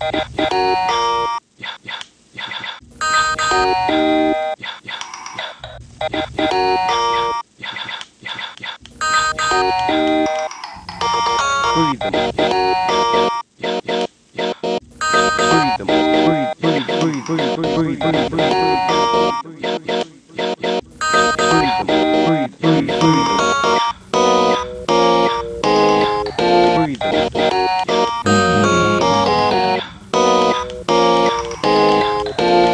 Freedom. Freedom.